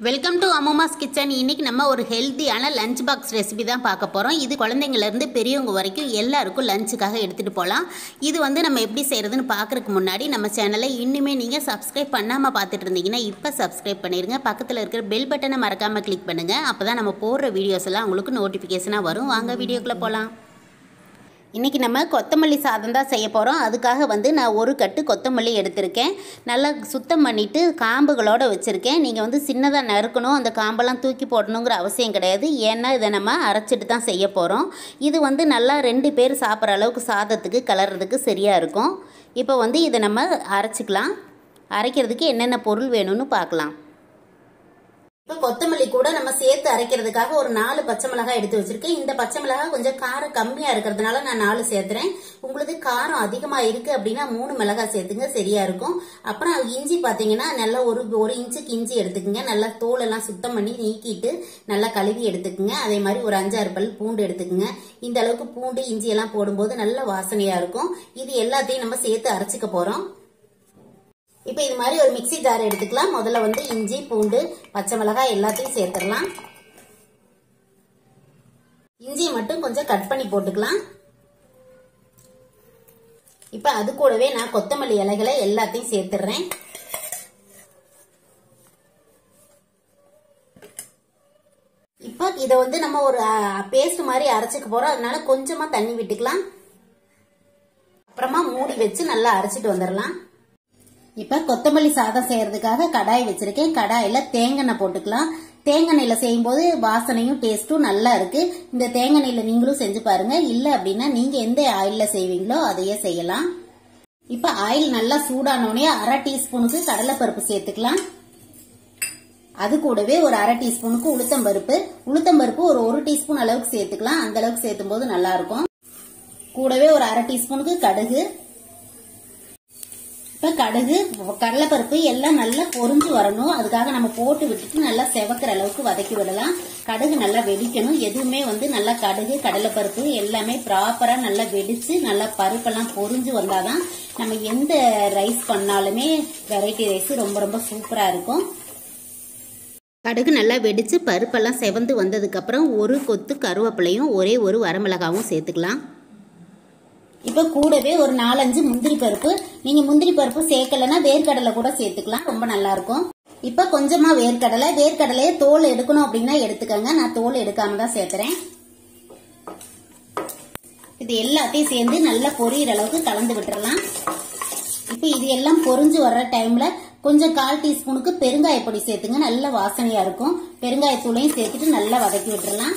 Welcome to அம்மாஸ் kitchen இன்னைக்கு நம்ம ஒரு ஹெல்த்தியான லஞ்ச் பாக்ஸ் ரெசிபி தான் பார்க்க போகிறோம் இது குழந்தைங்கள்லேருந்து பெரியவங்க வரைக்கும் எல்லாருக்கும் லஞ்சுக்காக எடுத்துகிட்டு போகலாம். இது வந்து நம்ம எப்படி செய்கிறதுன்னு பார்க்குறதுக்கு முன்னாடி நம்ம சேனலை இன்னுமே நீங்கள் சப்ஸ்கிரைப் பண்ணாமல் பார்த்துட்டு இருந்தீங்கன்னா இப்போ சப்ஸ்கிரைப் பண்ணிடுங்க பக்கத்தில் இருக்கிற பெல் பட்டனை மறக்காமல் கிளிக் பண்ணுங்கள் அப்போ தான் நம்ம போடுற வீடியோஸ் எல்லாம் உங்களுக்கு நோட்டிஃபிகேஷனாக வரும். வாங்க வீடியோக்குள்ளே போகலாம். இன்றைக்கி நம்ம கொத்தமல்லி சாதம் தான் செய்ய போகிறோம் அதுக்காக வந்து நான் ஒரு கட்டு கொத்தமல்லி எடுத்திருக்கேன். நல்லா சுத்தம் பண்ணிவிட்டு காம்புகளோடு வச்சுருக்கேன். நீங்கள் வந்து சின்னதாக நறுக்கணும். அந்த காம்பெல்லாம் தூக்கி போடணுங்கிற அவசியம் கிடையாது. ஏன்னா இதை நம்ம அரைச்சிட்டு தான் செய்ய போகிறோம் இது வந்து நல்லா ரெண்டு பேர் சாப்பிட்ற அளவுக்கு சாதத்துக்கு கலர்றதுக்கு சரியாக இருக்கும். இப்போ வந்து இதை நம்ம அரைச்சிக்கலாம். அரைக்கிறதுக்கு என்னென்ன பொருள் வேணும்னு பார்க்கலாம். இப்போ கொத்தமல்லி கூட நம்ம சேர்த்து அரைக்கிறதுக்காக ஒரு நாலு பச்சை மிளகாய் எடுத்து வச்சிருக்கேன். இந்த பச்சை மிளகாய் கொஞ்சம் காரம் கம்மியா இருக்கிறதுனால நான் நாலு சேர்த்துறேன். உங்களுக்கு காரம் அதிகமா இருக்கு அப்படின்னா மூணு மிளகாய் சேர்த்துங்க சரியா இருக்கும். அப்புறம் இஞ்சி பாத்தீங்கன்னா நல்லா ஒரு ஒரு இன்ச்சுக்கு இஞ்சி எடுத்துக்கோங்க. நல்லா தோல் எல்லாம் சுத்தம் பண்ணி நீக்கிட்டு நல்லா கழுவி எடுத்துக்கோங்க. அதே மாதிரி ஒரு அஞ்சாறு பல் பூண்டு எடுத்துக்கோங்க. இந்த அளவுக்கு பூண்டு இஞ்சி எல்லாம் போடும்போது நல்ல வாசனையா இருக்கும். இது எல்லாத்தையும் நம்ம சேர்த்து அரைச்சிக்க போறோம். இப்போ இது மாதிரி ஒரு மிக்சி ஜார் எடுத்துக்கலாம். முதல்ல வந்து இஞ்சி பூண்டு பச்சை மிளகாய் எல்லாத்தையும் சேர்த்துடலாம். இஞ்சியை மட்டும் கொஞ்சம் கட் பண்ணி போட்டுக்கலாம். இப்போ அது கூடவே நான் கொத்தமல்லி இலைகளை எல்லாத்தையும் சேர்த்துடுறேன். இப்போ இதை வந்து நம்ம ஒரு பேஸ்ட் மாதிரி அரைச்சிக்க போறோம். அதனால கொஞ்சமா தண்ணி விட்டுக்கலாம். அப்புறமா மூடி வச்சு நல்லா அரைச்சிட்டு வந்துடலாம். இப்ப கொத்தமல்லி சாதம் செய்யறதுக்காக கடாய் வச்சிருக்கேன். கடாயில தேங்காய் போட்டுக்கலாம். தேங்காய் செய்யும் போது வாசனையும் டேஸ்டும் நல்லா இருக்கு. இந்த தேங்காய் நீங்களும் செஞ்சு பாருங்க. இல்ல அப்படின்னா நீங்க எந்த ஆயில்ல செய்வீங்களோ அதையே செய்யலாம். இப்ப ஆயில் நல்லா சூடானோடனே அரை டீஸ்பூனுக்கு கடலைப்பருப்பு சேர்த்துக்கலாம். அது கூடவே ஒரு அரை டீஸ்பூனுக்கு உளுத்தம் பருப்பு ஒரு ஒரு டீஸ்பூன் அளவுக்கு சேர்த்துக்கலாம். அந்த அளவுக்கு சேர்த்தும் போது நல்லா இருக்கும். கூடவே ஒரு அரை டீஸ்பூனுக்கு கடுகு. இப்போ கடுகு கடலைப்பருப்பு எல்லாம் நல்லா பொறிஞ்சு வரணும். அதுக்காக நம்ம போட்டு விட்டுட்டு நல்லா செவக்கிற அளவுக்கு வதக்கி விடலாம். கடுகு நல்லா வெடிக்கணும். எதுவுமே வந்து நல்லா கடுகு கடலைப்பருப்பு எல்லாமே ப்ராப்பராக நல்லா வெடித்து நல்லா பருப்பெல்லாம் பொறிஞ்சு வந்தாதான் நம்ம எந்த ரைஸ் பண்ணாலுமே வெரைட்டி ரைஸ் ரொம்ப ரொம்ப சூப்பராக இருக்கும். கடுகு நல்லா வெடித்து பருப்பெல்லாம் செவந்து வந்ததுக்கப்புறம் ஒரு கொத்து கருவேப்பிலையும் ஒரே ஒரு வரமிளகாவும் சேர்த்துக்கலாம். இப்போ கூடவே ஒரு நாலஞ்சு முந்திரி பருப்பு. நீங்க முந்திரி பருப்பு சேர்க்கலன்னா வேர்க்கடலை கூட சேர்த்துக்கலாம். ரொம்ப நல்லா இருக்கும். இப்ப கொஞ்சமா வேர்க்கடலை. வேர்க்கடலையை தோல் எடுக்கணும் அப்படின்னா எடுத்துக்கோங்க. நான் தோல் எடுக்காம தான் சேர்த்துறேன் இது எல்லாத்தையும் சேர்ந்து நல்லா பொரியிற அளவுக்கு கலந்து விட்டுறலாம். இப்போ இது எல்லாம் பொரிஞ்சு வர்ற டைம்ல கொஞ்சம் கால் டீஸ்பூனுக்கு பெருங்காய பொடி சேர்த்துங்க. நல்ல வாசனையா இருக்கும். பெருங்காயத்தூளையும் சேர்த்துட்டு நல்லா வதக்கி விட்டுறலாம்.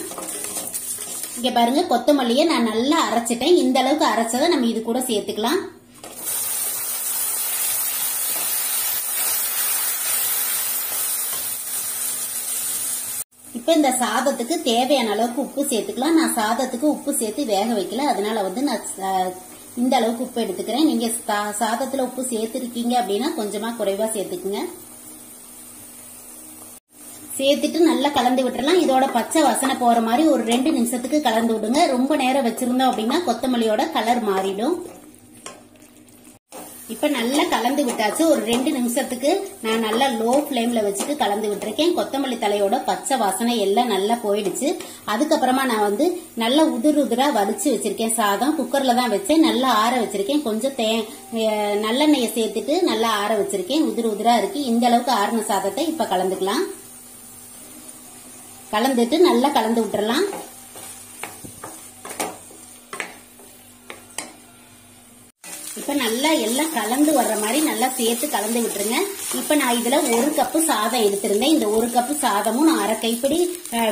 இங்க பாருங்க கொத்தமல்லியை நான் நல்லா அரைச்சிட்டேன். இந்த அளவுக்கு அரைச்சதை நம்ம இது கூட சேர்த்துக்கலாம். இப்ப இந்த சாதத்துக்கு தேவையான அளவுக்கு உப்பு சேர்த்துக்கலாம். நான் சாதத்துக்கு உப்பு சேர்த்து வேக வைக்கல. அதனால வந்து நான் இந்த அளவுக்கு உப்பு எடுத்துக்கிறேன். நீங்க சாதத்துல உப்பு சேர்த்துருக்கீங்க அப்படின்னா கொஞ்சமா குறைவா சேர்த்துக்குங்க. சேர்த்துட்டு நல்லா கலந்து விட்டுறலாம். இதோட பச்சை வசனை போற மாதிரி ஒரு ரெண்டு நிமிஷத்துக்கு கலந்து விடுங்க. ரொம்ப நேரம் வச்சிருந்தோம் அப்படின்னா கொத்தமல்லியோட கலர் மாறிடும். இப்ப நல்லா கலந்து விட்டாச்சு. ஒரு ரெண்டு நிமிஷத்துக்கு நான் நல்லா லோ பிளேம்ல வச்சுட்டு கலந்து விட்டுருக்கேன். கொத்தமல்லி தலையோட பச்சை வாசனை எல்லாம் நல்லா போயிடுச்சு. அதுக்கப்புறமா நான் வந்து நல்லா உதிர் உதிரா வலிச்சு வச்சிருக்கேன். சாதம் குக்கர்ல தான் வச்சேன். நல்லா ஆற வச்சிருக்கேன். கொஞ்சம் தே நல்லெண்ணெயை சேர்த்துட்டு நல்லா ஆற வச்சிருக்கேன். உதிர் உதிரா இருக்கு. இந்த அளவுக்கு ஆறின சாதத்தை இப்ப கலந்துக்கலாம். கலந்துட்டு நல்லா கலந்து விட்டுறலாம் இப்ப நல்லா எல்லாம் கலந்து வர்ற மாதிரி நல்லா சேர்த்து கலந்து விட்டுருங்க. இப்போ நான் இதில் ஒரு கப்பு சாதம் எடுத்திருந்தேன். இந்த ஒரு கப்பு சாதமும் நான் அரை கைப்படி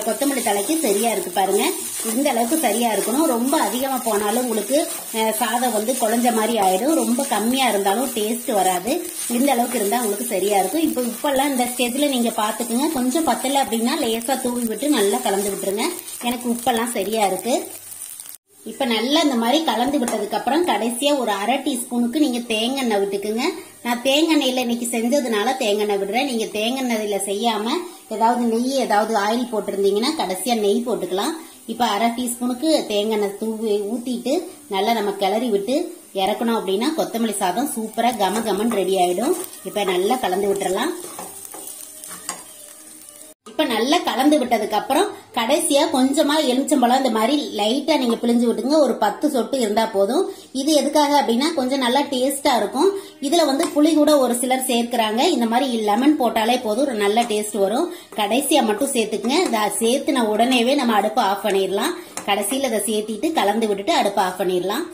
கொத்தமல்லி தலைக்கு சரியா இருக்கு பாருங்க. இந்த அளவுக்கு சரியா இருக்கணும். ரொம்ப அதிகமாக போனாலும் உங்களுக்கு சாதம் வந்து குழஞ்ச மாதிரி ஆயிடும். ரொம்ப கம்மியாக இருந்தாலும் டேஸ்ட் வராது. இந்த அளவுக்கு இருந்தால் உங்களுக்கு சரியா இருக்கும். இப்போ உப்பெல்லாம் இந்த ஸ்டேஜில் நீங்கள் பார்த்துக்குங்க. கொஞ்சம் பத்தலை அப்படின்னா லேசாக தூவி விட்டு நல்லா கலந்து விட்டுருங்க. எனக்கு உப்பெல்லாம் சரியா இருக்கு. இப்ப நல்லா இந்த மாதிரி கலந்து விட்டதுக்கு அப்புறம் கடைசியா ஒரு அரை டீஸ்பூனுக்கு நீங்க தேங்காய் விட்டுக்குங்க. நான் தேங்காய் இன்னைக்கு செஞ்சதுனால தேங்காய் விடுறேன். நீங்க தேங்காய் செய்யாம ஏதாவது நெய் ஏதாவது ஆயில் போட்டிருந்தீங்கன்னா கடைசியா நெய் போட்டுக்கலாம். இப்ப அரை டீஸ்பூனுக்கு தேங்காய் தூவி ஊத்திட்டு நல்லா நம்ம கிளறி விட்டு இறக்கணும் அப்படின்னா கொத்தமல்லி சாதம் சூப்பரா கம கமன் ரெடி ஆயிடும். இப்ப நல்லா கலந்து விட்டுறலாம். நல்லா கலந்து விட்டதுக்கு அப்புறம் கடைசியா கொஞ்சமா எலுமிச்சம்பழம் இந்த மாதிரி லைட்டா நீங்க பிழிஞ்சு விட்டுங்க. ஒரு பத்து சொட்டு இருந்தா போதும். இது எதுக்காக அப்படின்னா கொஞ்சம் நல்லா டேஸ்டா இருக்கும். இதுல வந்து புளி கூட ஒரு சிலர் சேர்க்கிறாங்க. இந்த மாதிரி லெமன் போட்டாலே போதும். ஒரு நல்ல டேஸ்ட் வரும். கடைசியா மட்டும் சேர்த்துக்குங்க. இதை சேர்த்துன உடனேவே நம்ம அடுப்பை ஆஃப் பண்ணிடலாம். கடைசியில் இதை சேர்த்திட்டு கலந்து விட்டுட்டு அடுப்பை ஆஃப் பண்ணிடலாம்.